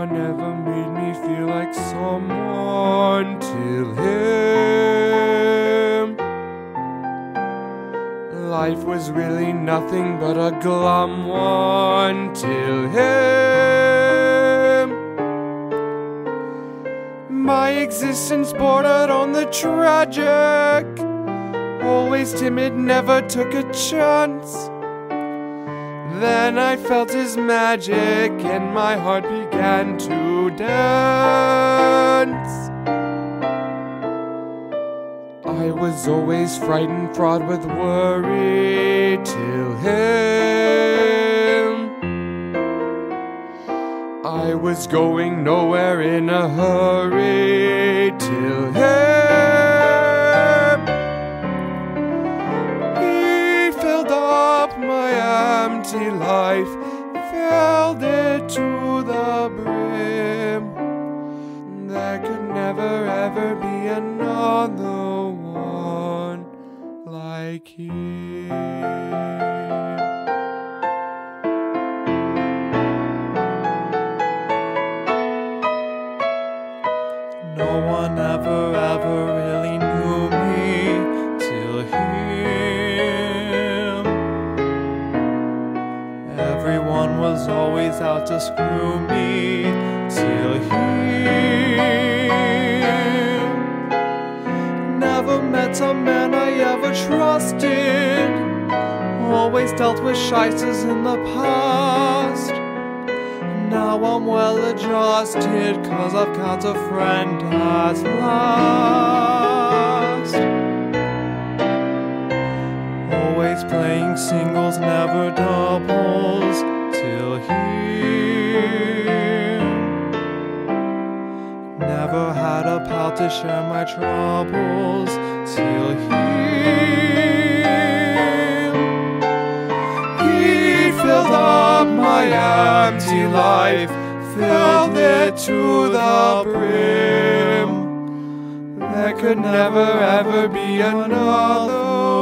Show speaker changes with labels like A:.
A: one ever made me feel like someone till him. Life was really nothing but a glum one till him. My existence bordered on the tragic. Always timid, never took a chance. Then I felt his magic and my heart began to dance. I was always frightened, fraught with worry till him. I was going nowhere in a hurry till him. To the brim. There could never ever be another one like him.
B: No one ever, ever really knew me till him. Everyone was always out to screw me till him. Never met a man I ever trusted. Always dealt with shysters in the past. Now I'm well adjusted, cause I've got a friend at last. Till here. Never had a pal to share my troubles, till here. He filled up my empty life, filled it to the brim. There could never ever be another